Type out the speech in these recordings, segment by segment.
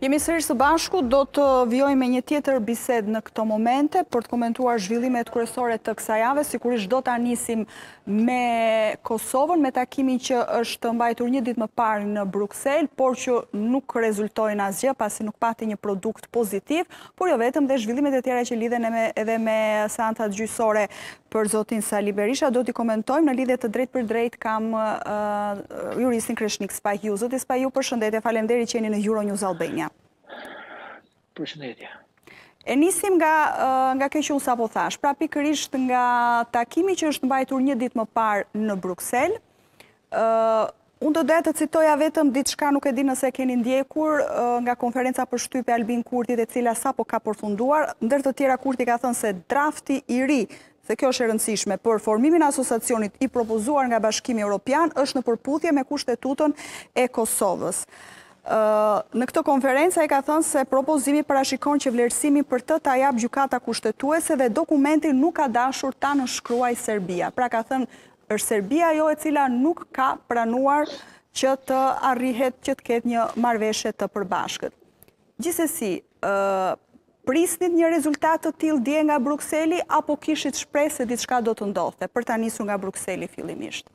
Jemi sërish së bashku, do të vijojmë me një tjetër bisedë në këto momente për të komentuar zhvillimet kryesore të kësaj jave, sigurisht do ta nisim me Kosovën, me takimin që është mbajtur një ditë më parë në Bruxelles, por që nuk rezultoi në asgjë, pasi nuk pati një produkt pozitiv, por jo vetëm dhe zhvillimet e tjera që lidhen edhe me seancat gjyqësore për zotin Sali Berisha, do t'i komentojmë në lidhje të drejtpërdrejtë kam juristin Kreshnik Spahiu. Zoti Spahiu, përshëndetje, faleminderit që jeni në Euronews Albania. Përshëndetje. E nisim nga kjo që unë sapo thashë, pra pikërisht nga takimi që është mbajtur një ditë më parë në Bruxelles, Unë do doja të citoja vetëm diçka, nuk e di nëse e keni ndjekur nga konferenca për shtyp e Albin Kurtit e cila sapo ka përfunduar, ndër të tjera Kurti ka thënë se drafti i ri, se kjo është e rëndësishme, për formimin e asociacionit i propozuar nga Bashkimi Europian është në përputhje me kushtetutën e Kosovës. Në këtë konferencë ai ka thënë se propozimi parashikon që vlerësimin për të ta japë Gjykata Kushtetuese dhe dokumentin nuk ka dashur ta nënshkruajë Serbia. Pra ka thënë Është Serbia ajo e cila nuk ka pranuar që të arrihet që të ketë një marrëveshje të përbashkët. Gjithsesi, prisnit një rezultat të tillë dje nga Brukseli apo kishit shpresë se diçka do të ndodhte për ta nisur nga Brukseli fillimisht?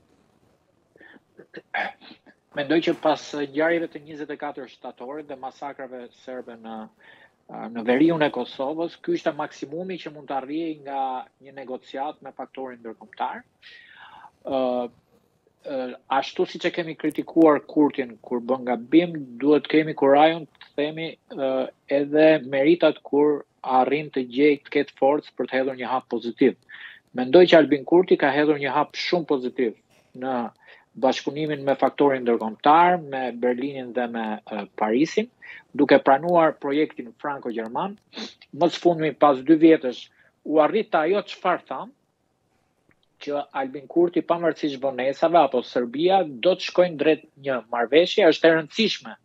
Mendoj që pas ngjarjeve të 24 shtatorit dhe masakrave serbe në Në veriun e Kosovës, ky ishte maksimumi që mund të arrihej nga një negociatë me faktorin ndërkombëtar. Ë ashtu siç e kemi kritikuar Kurtin kur bën gabim, duhet të kemi kurajën të themi ë, edhe meritat kur arrin të gjejë të ketë forcë për të hedhur një hap pozitiv. Mendoj që Albin Kurti ka hedhur një hap shumë pozitiv në bashkëpunimin me faktorin ndërkombëtar, me Berlinin dhe me Parisin, duke pranuar projektin franko-gjerman. Më së fundmi pas dy vjetësh u arrit ajo çfarë thamë, që Albin Kurti pavarësisht vonesave apo Serbia do të shkojnë drejt një marrëveshje, është e rëndësishme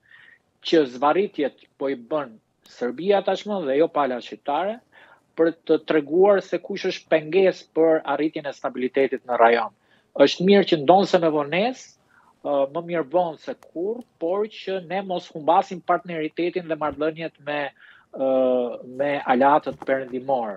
që zvarritjet po i bën Serbia tashmë dhe jo pala shqiptare për të treguar se kush është pengesë për arritjen e stabilitetit në rajon. Është mirë që ndonëse me vonesë, më mirë vonë se kurrë, por që ne mos humbasim partneritetin dhe marrëdhëniet me me aleatët perëndimorë.